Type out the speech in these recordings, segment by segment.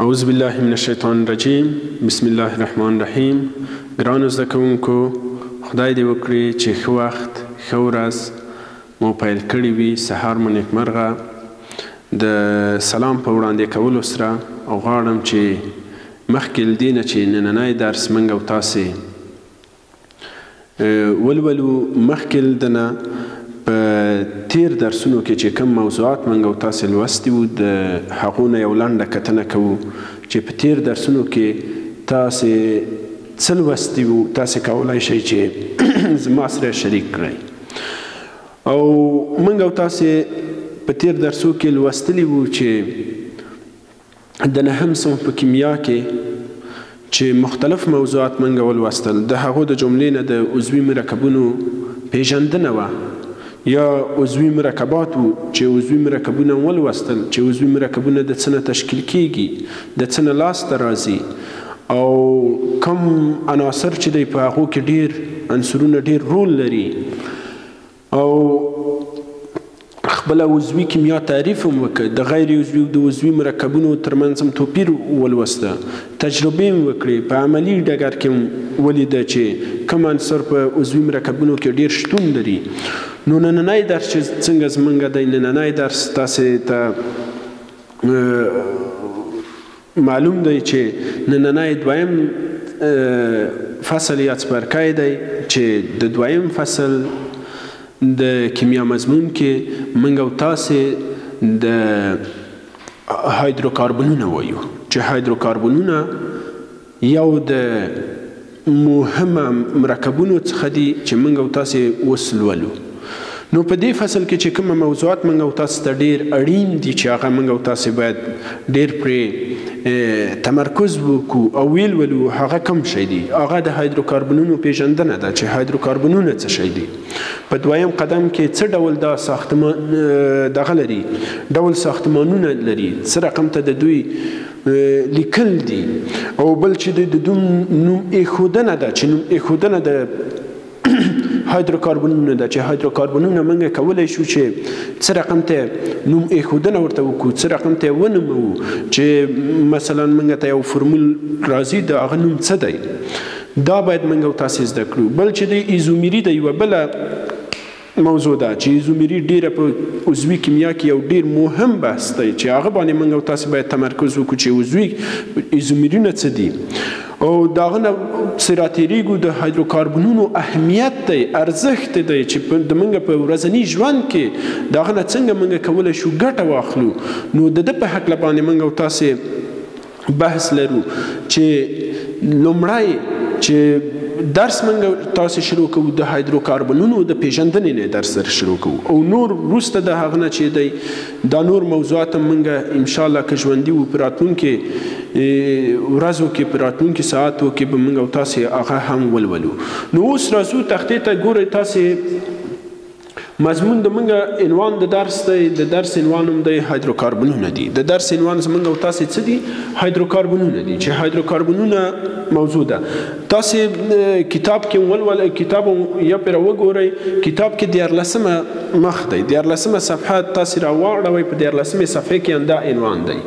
اعوذ بالله من الشیطان الرجیم بسم الله الرحمن الرحیم ګرانو زده کوونکو خدای دې وکړي چې ښه وخت ښه ورځ مو پیل کړی وي سهار مو نیکمرغه د سلام په وړاندې کولو سره غواړم چې مخکې له دې نه چې نننی درس موږ او تاسې ولولو مخکې له دنه په تیر درسونو کې چې کوم موضوعات منګ او تاسو لوستي وو د هغو نه یو لنډه کتنه کوو چې په تیر درسونو کې تاسو څه لوستي وو تاسو کولای شئ چې زما سره شریک کړئ او منګ او تاسو په تیر درسو کې لوستلی وو چې د نهم صنف په کیمیا کې چې مختلف موضوعات منګه ولوستل د هغو د جملې نه د عضوي مرکبونو پیژندنه وه یا عضوي مرکبات وو چې عضوي مرکبونه ولوستل چې عضوي مرکبونه د څنه تشکیل کیږي د څنه لاس ته راځي او کم عناصر چې دی په هغو کې ډیر عنصرونه ډیر رول لري او خپل عضوي کیمیا تعریف هم وکړ د غیر عضوي او د عضوي مرکبونو ترمنځ هم توپیر ولوسته تجربې هم وکړې په عملی ډګر کې هم ولیده چې کوم عنصر په عضوي مرکبونو کې ډیر شتون لري نو نننی درس چې څنګه زمونږ دی نننی درس تاسو ته معلوم دی چې نننی دویم فصل یا څپرکی دی چې د دویم فصل د کیمیا مضمون کې منګ او تاسې د هایدروکاربنونه وایو چې هایدروکاربنونه یو د مهمه مرکبونو څخه دي چې موږ او تاسې اوس لولو. نو په دې فصل کې چې کوم موضوعات موږ او تاسې ته ډېر اړین دي چې هغه موږ او تاسې باید ډېر پرې تمرکز وکړو او ویې لولو هغه کوم شی دي؟ هغه د هایدروکاربنونو پېژندنه ده چې هایدروکاربنونه څه شی دي؟ په دویم قدم کې څه ډول دا ساختمان دغه لري ډول ساختمانونه لري څه رقم ته د دوی لیکل دي او بل چې د دوم نوم ایښودنه ده چې نوم ایښودنه د هایدروکاربنونه ده چې هایدروکاربنونه موږ کولای شو چې څه رقم ته نوم ایښودنه ورته وکړو څه رقم ته ونومو چې مثلا موږ ته یو فرمول راځي د هغه نوم څه دی دا باید موږ تاسو زده کړو بل چې د ایزومیری د یو بل موضوع ده چې ایزومیري ډیره په عضوي کیمیا کې یو ډیر مهم بحث دی چې هغه باندې موږ او تاسو باید تمرکز وکړو چې عضوي ایزومیرونه څه دي او داغه نه سراتیریګو د هایدروکاربنونو اهمیت دی ارزښت دی چې د منګه په ورځنی ژوند کې داغه نه څنګه منګه کولای شو ګټه واخلو نو د د په حق لبانې منګه او تاسو بحث لرو چې لومړی چې درس منګه تاسو شروع کوو د هایدروکاربنونو د پیژندنې نه درس سره شروع کوو او نور روسته د هغه نه چې دی دا نور موضوعات منګه ان شاء الله که ژوندۍ و پراتونکو ورځو کې پراتونکو ساعتو کې به منګه تاسو هغه هم ولولو نو اوس راځو تختې ته ګورئ تاسو مضمون د منګه عنوان د درس دی د درس عنوان هم دی هایدروکاربنونه دي د درس عنوان زمونږ او تاسو څه دي هایدروکاربنونه دي چې هایدروکاربنونه موضوع ده تاسو کتاب کې ولول کتاب یا پر وګورئ کتاب کې د لسمه مخ دی د لسمه صفحه تاسو راوړوي په د لسمه صفحه کې انده عنوان دی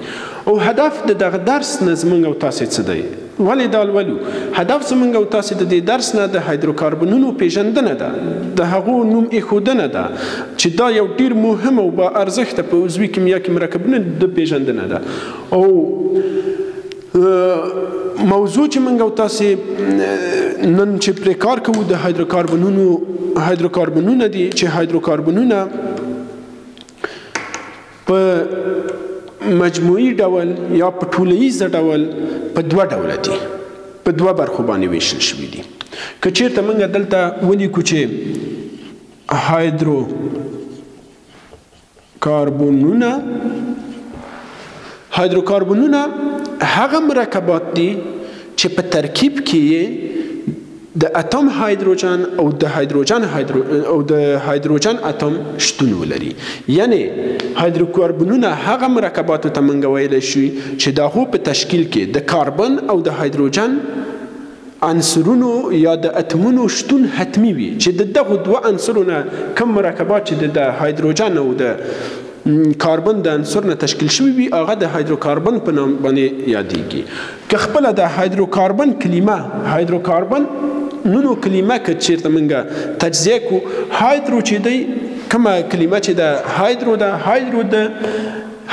او هدف د دغه درس نظمنګ او تاسو څه دی ولې دا لولو؟ هدف زموږ او تاسې د دې درس نه د هایدروکاربنونو پېژندنه ده، د هغو نوم اېښودنه ده، چې دا یو ډېر مهم او با ارزښته په عضوي کیمیا کې مرکبونه دي د پېژندنه ده او موضوع چې موږ او تاسې نن چې پرې کار کوو د هایدروکاربنونو هایدروکاربنونه دي چې هایدروکاربنونه په مجموعي ډول یا په ټوله ییز ډول په دوه ډوله دي په دوه برخو باندې ویشل شوي دي که چیرته موږ دلته ولیکو چې هایدرو کاربونونه هایدروکاربونونه هغه مرکبات دي چې په ترکیب کې یې د اتوم هایدروجن او د هایدروجن هایدرو او د هایدروجن اتوم شتون ولري یعنی هایدروکاربنونه هغه مرکباتو ته منګه ویلی شي چې د هغو په تشکیل کې د کاربن او د هایدروجن عنصرونو یا د اتمونو شتون حتمی وي چې د دغه دوه عنصرو نه کم مرکبات چې د هایدروجن او د کاربن د عنصر نه تشکیل شوی وي هغه د هایدروکاربن په نام باندې یادېږي که خپله د هایدروکاربن کلیمه هایدروکاربن نونو کلیمه که چیرته منګه تجزیه کو هایدرو چې دی کومه کلیمه چې د هایدرو ده هایدرو د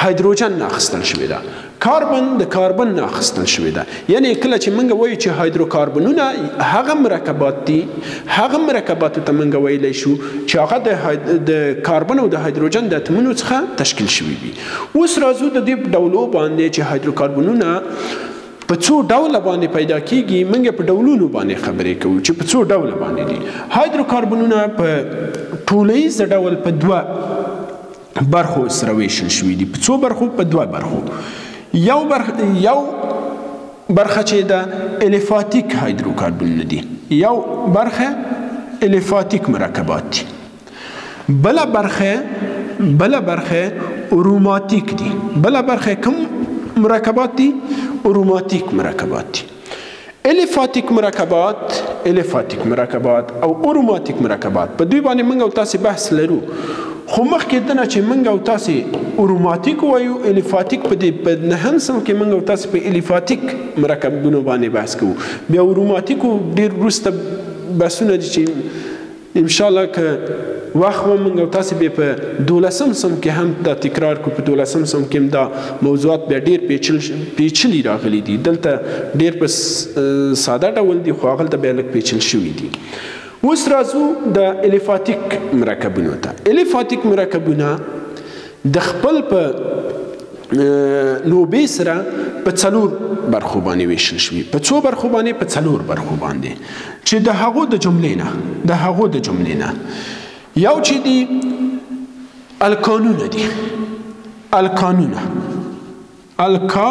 هایدروجن نه اخستل شوې ده کاربن د کاربن نه اخستل شوې ده یعنی کله چې منګه وایو چې هایدروکاربنونه هغه مرکبات دي هغه مرکبات ته منګه ویلی شو چې هغه د کاربن او د هایدروجن د اتمونو څخه تشکیل شوي دي اوس راځو د دې ډولو باندې چې هایدروکاربونونه په څو ډوله باندې پیدا کیږي موږ په ډولونو باندې خبرې کوو چې په څو ډوله باندې دي هایدروکاربونونه په ټولیز ډول په دوه برخو سره ویشل شوي دي په څو برخو په دوه برخو یو برخه یو برخه چې د الیفاتیک هایدروکاربونونه دي یو برخه الیفاتیک مرکبات دي بل برخه بل برخه اروماتیک دي بل برخه کوم مرکبات دي اروماتیک مرکبات دي الیفاتیک مرکبات الیفاتیک مرکبات او اروماتیک مرکبات په دوی باندې موږ او تاسو بحث لرو خو مخکې دنه چې موږ او تاسو اروماتیک وایو الیفاتیک په دې په نهم سم کې موږ او تاسو په الیفاتیک مرکبونو باندې بحث کوو بیا اروماتیک ډیر وروسته بحثونه دي چې انشاالله که وخت و موږ او تاسې به په دولسم سم کې هم دا تکرار کو په دولسم سم کې هم دا موضوعات بیا ډیر پیچل پیچلی راغلي دي دلته ډیر په ساده ډول دي خو هغلته بیا لږ پیچل شوي دي اوس راځو د الیفاتیک مرکبونو ته الیفاتیک مرکبونه د خپل په لوبې سره په څلور برخو باندې ویشل شوي په څو برخو باندې په څلور برخو باندې چې د هغو د جملې نه د هغو د جملې نه یو چې دی الکانونه دي الکانونه الکا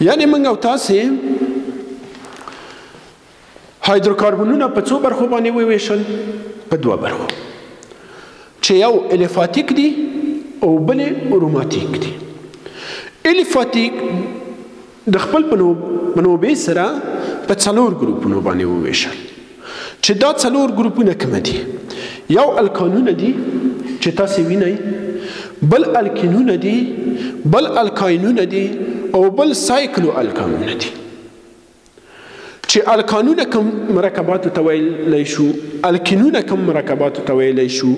یعنی موږ او تاسو هایدروکاربونونه په څو برخو باندې وویشل په دوه برخو چې یو الیفاتیک دی او بل اروماتیک دی الیفاتیک د خپل په نوبې سره په څلور ګروپونو باندې وویشل چې دا څلور ګروپونه کوم دي یو الکانونه دي چې تاسو وینئ بل الکینونه دي بل الکاینونه دي او بل سایکلو الکانونه دي چې الکانونه کوم مرکبات ته ویل شو الکینونه کوم مرکبات ته ویل شو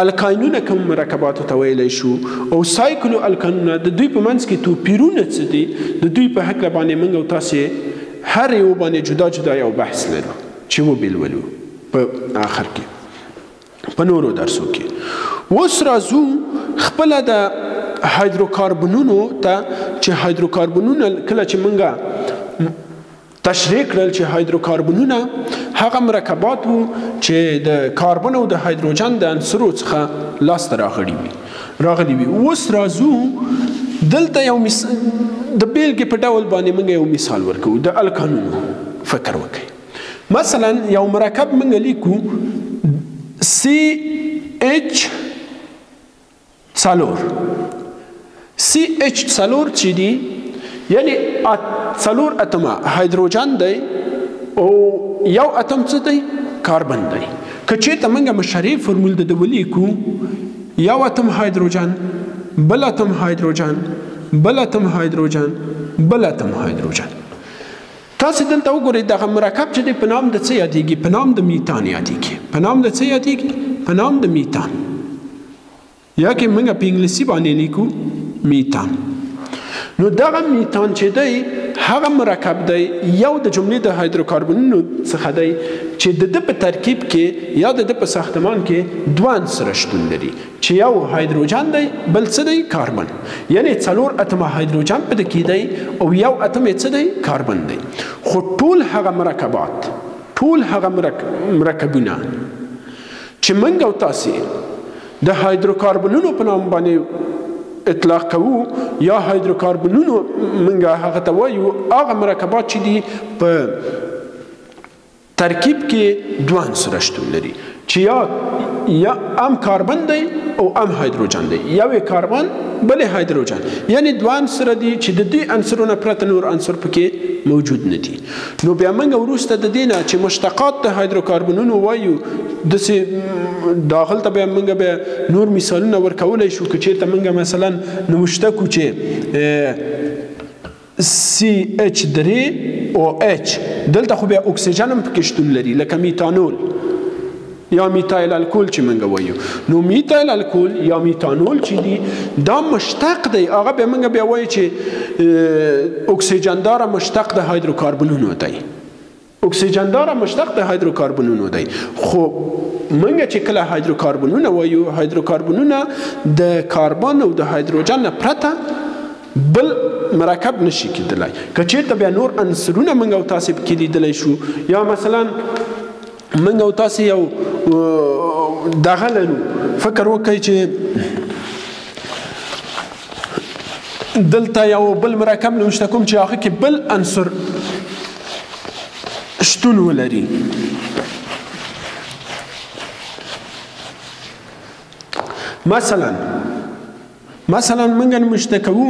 الکاینونه کوم مرکبات ته ویل شو او سایکلو الکانونه د دوی په منځ کې توپیرونه څه دي د دوی په حق باندې موږ او تاسو هر یو باندې جدا جدا یو بحث لرو چې وبیلولو په آخر کې په نورو درسو کې اوس راځو خپل د هایدروکاربنونو ته چې هایدروکاربنونه کله چې مونږه تشریح کړل چې هایدروکاربنونه هغه مرکبات وو چې د کاربن او د هایدروجن د عنصرو څخه لاسته راغلي وي راغلی وي اوس راځو دلته یو مس د بیلګې په ډول باندې موږ یو مثال ورکو د الکانونو فکر وکړي مثلا یو مرکب موږ لیکو سی ایچ څلور سی ایچ څلور چې دي یعنی څلور اتمه هایدروجن دی او یو اتم څه دی کاربن دی که چېرته موږ مشرې فرمول د ده ولیکو، یو اتوم هایدروجن، بل اتوم هایدروجن، بل اتوم هایدروجن، بل اتوم هایدروجن. تاسو دلته وګورئ دغه مرکب چې دی په نام د څه یادېږي په نام د میتان یادېږي په نام د څه یادېږي په نام د میتان یا کې موږ په انګلیسي باندې لیکو میتان نو دغه میتان چې دی هغه مرکب دی یو د جملې د هایدروکاربنونو څخه دی چې د د په ترکیب کې یا د د په ساختمان کې دوه عنصره شتون لري چې یو هایدروجن دی بل څه دی کاربن یعنی څلور اتمه هایدروجن په کې دی او یو اتم یې څه دی کاربن دی خو ټول هغه مرکبات ټول هغه مرکبونه چې موږ او تاسې د هایدروکاربنونو په نام باندې اطلاق کوو یا هایدروکاربنونو موږ هغه ته وایو هغه مرکبات چې دي په ترکیب کې دوه عنصره شتون لري چې یا یا ام کاربن دی او ام هایدروجن دی یو کاربن بل هایدروجن یعنی دوه عنصر دي چې د دې عنصرونو پرته نور عنصر پکې موجود نه دي نو بیا موږ وروسته د دې نه چې مشتقات د هایدروکاربنونو وایو داسې داخلته بیا موږ بیا نور مثالونه ورکولی شو که چېرته موږ مثلا نوشته کړو چې سی اچ درې او اچ دلته خو بیا اکسیجن هم پکې شتون لري لکه میتانول یا میتایل الکول چې موږ وایو نو میتایل الکول یا میتانول چې دی دا مشتق دی هغه به موږ بیا وایو چې اکسیجن دار مشتق د هایدروکاربنونو دی اکسیجن دار مشتق د هایدروکاربنونو دی خو موږ چې کله هایدروکاربنونه وایو هایدروکاربنونه د کاربن او د هایدروجن نه پرته بل مرکب نشي کېدلی که چېرته بیا نور عنصرونه موږ او تاسې پکې لیدلی شو یا مثلا منګ او تاسو یو دغه لرو فکر وکړئ چې دلته یو بل مرکب نوشته کوم چې هغه کې بل عنصر شتون ولري مثلا مثلا موږ نوشته کوو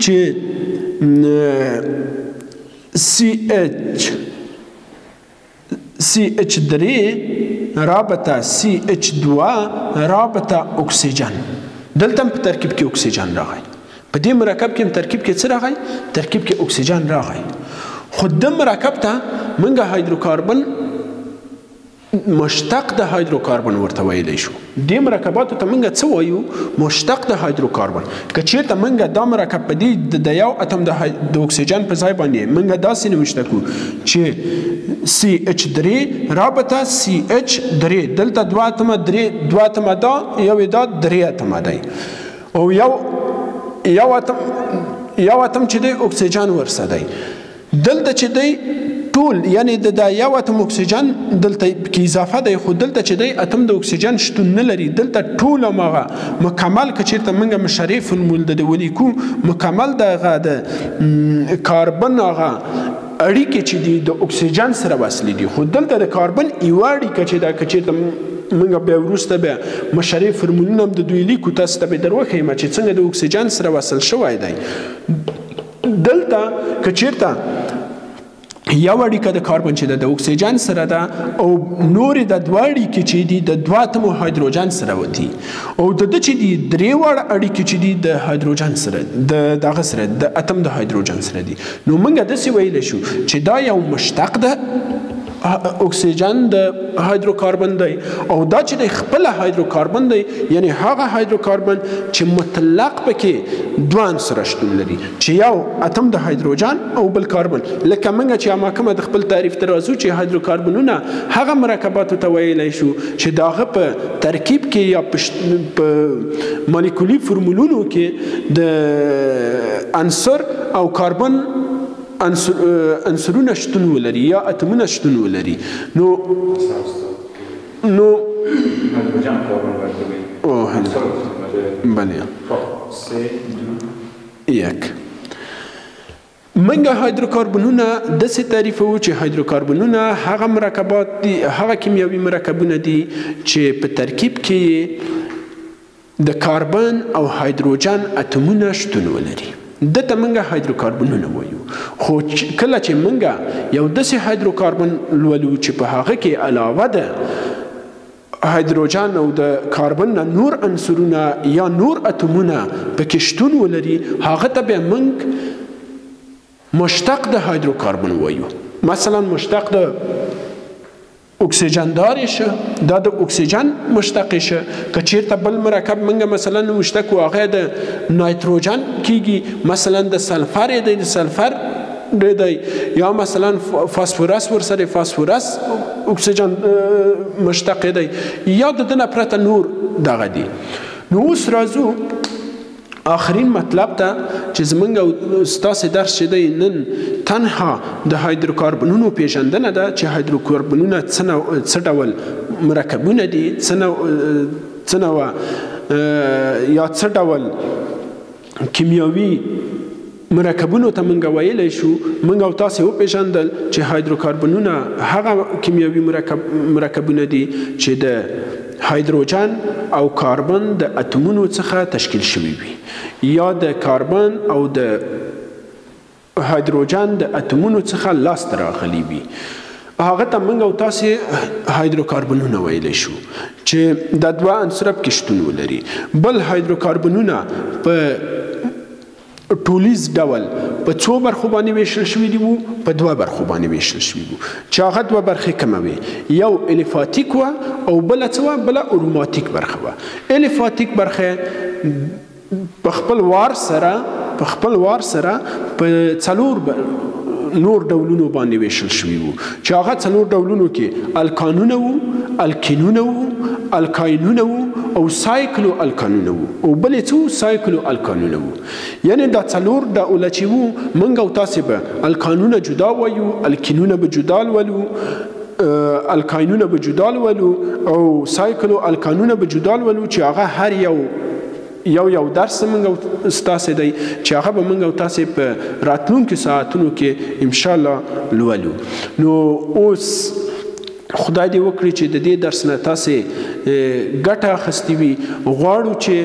چې CH CH3 رابطه CH2 رابطه اکسیجن دلته په ترکیب کې اکسیجن راغی په دې مرکب کې ترکیب کې څه راغی ترکیب کې اکسیجن راغی خو د مرکب ته منګه هایدروکاربن مشتق د هایدروکاربن ورته ویلی شو دې مرکباتو ته موږ څه وایو مشتق د هایدروکاربن که چیرته موږ دا مرکب په دې د یو اتم د د اکسیجن په ځای باندې موږ داسې نوشته کو چې سی اچ 3 رابطه سی اچ 3 دلته دوه اتمه درې دوه اتمه دا یو دا درې اتمه دی او یو یو اتم یو اتم چې د اکسیجن ورسره دی دلته چې دی ټول یعنی د دا یو اتم اکسیجن دلته کې اضافه دی خو دلته چې دی اتم د اکسیجن شتون نه لري دلته ټول مغه مکمل کچیرته منګه مشرف المول د ولیکو مکمل دغه د کاربن هغه اړیکې چې دی د اکسیجن سره وصل دي خو دلته د کاربن یو اړیکه چې دا کچیرته منګه بیا ورسته به مشرې فرمولونه د دوی لیکو تاسو ته به دروخه ما چې څنګه د اکسیجن سره وصل شوی دی دلته که چیرته یو اړیکه د کاربن چې د اکسیجن سره ده او نور د دوه اړیکې چې دي د دوه اتمو هایدروجن سره وتی او د د چې دي درې وړ اړیکې چې دي د هایدروجن سره د دغه سره د اتم د هایدروجن سره دي نو موږ داسې ویلی شو چې دا یو مشتق ده اکسیجن د هایدروکاربن دی او دا چې د خپل هایدروکاربن دی یعنی هغه هایدروکاربن چې مطلق پکې دوه عنصر شتون لري چې یو اتم د هایدروجن او بل کاربن لکه منګه چې ما کومه د خپل تعریف تر ازو چې هایدروکاربنونه هغه مرکبات ته ویلای شو چې داغه په ترکیب کې یا په مالیکولی فرمولونو کې د عنصر او کاربن عنصرونه شتون ولري یا اتمونه شتون ولري نو نو اوه بله یک منګه هایدروکاربنونه د څه تعریفو چې هایدروکاربنونه هغه مرکبات دي هغه کیمیاوي مرکبونه دي چې په ترکیب کې د کاربن او هایدروجن اتومونه شتون ولري. ده ته موږ هایدروکاربنونه وایو. خو کله چې موږ یو داسې هایدروکاربن لولو چې په هغه کې علاوه د هایدروجن او د کاربن نه نور عنصرونه یا نور اتومونه په کې شتون ولري هغه ته بیا موږ مشتق د هایدروکاربن وایو. مثلا مشتق د اکسیجن دار شه دا د اکسیجن مشتق شه که چیرته بل مرکب منګه مثلا مشتق واغه د نایتروجن کیږي مثلا د سلفر دی د سلفر دی یا مثلا فاسفورس ورسره فاسفورس اکسیجن مشتق دی یا د دنه پرته نور دغه دی نو اوس راځو آخرین مطلب ته چې زمونږ ستاسې درس چې دی نن تنها د هایدروکاربنونو پیژندنه ده چې هایدروکاربنونه څه ډول مرکبونه دي څه نوع یا څه ډول کیمیاوي مرکبونو ته مونږ ویلی شو، مونږ او تاسې وپېژندل چې هایدروکاربنونه هغه کیمیاوي مرکب، مرکبونه دي چې د هایدروجن او کاربن د اتومونو څخه تشکیل شوي وي یا د کاربن او د هایدروجن د اتومونو څخه لاس ته راغلي وي، هغه ته مونږ او تاسې هایدروکاربنونه ویلی شو چې دا دوه عنصره پکې شتون ولري. بل هایدروکاربنونه په. په ټولیز ډول په څو برخو باندې ویشل شوي دي وو په دوه برخو باندې ویشل شوي وو چې هغه دوه برخې کومه وي یو الیفاتیک وه او بله څه وه بله اروماتیک برخه وه الیفاتیک برخه په خپل وار سره په خپل وار سره په څلور نور ډولونو باندې ویشل شوي وو چې هغه څلور ډولونو کې الکانونه وو الکینونه وو الکاینونه وو او سایکلو الکانونه وو او بلې څو سایکلو الکانونه وو یعنی دا څلور ډوله چې وو منګ او تاسې به الکانونه جدا وایو الکینونه به جدا ولو الکاینونه به جدا ولو او سایکلو الکانونه به جدا ولو چې هغه هر یو یو یو درس موږ او ستاسو دی چې هغه به موږ او تاسو په راتلونکو ساعتونو کې ان شاء الله لولو نو اوس خدای دې وکړي چې د دې درس نه تاسو ګټه اخستې وي غواړو چې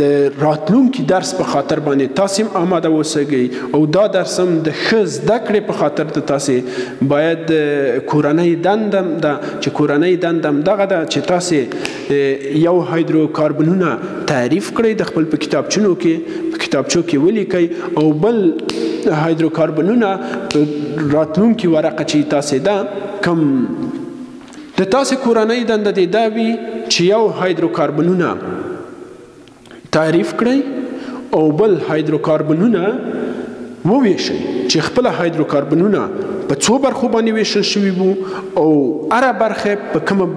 د راتلونکي درس په خاطر باندې تاسو هم آماده اوسئ او دا درس هم د ښه زده کړې په خاطر د تاسو باید کورنۍ دندم ده چې کورنۍ دندم دغه ده چې تاسو یو هایدرو کاربنونه تعریف کړئ د خپل په کتابچونو کې په کتابچو کې ولیکئ او بل هایدرو کاربنونه راتلونکي ورقه چې تاسو ده کم د تاسو کورنۍ دنده دې دا وي چې یو هایدرو کاربنونه تعریف کړئ او بل هایدروکاربنونه وویشئ چې خپل هایدروکاربنونه په څو برخو باندې ویشل شوي وو او اره برخه په کومه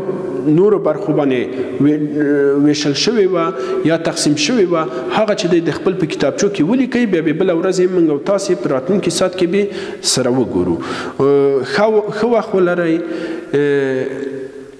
نورو برخو باندې ویشل شوی و یا تقسیم شوی و هغه چې د خپل په کتابچو کې ولیکي بیا به بل ورځ یې موږ او تاسو په راتلونکي سات کې به سره وګورو خو خو ولرئ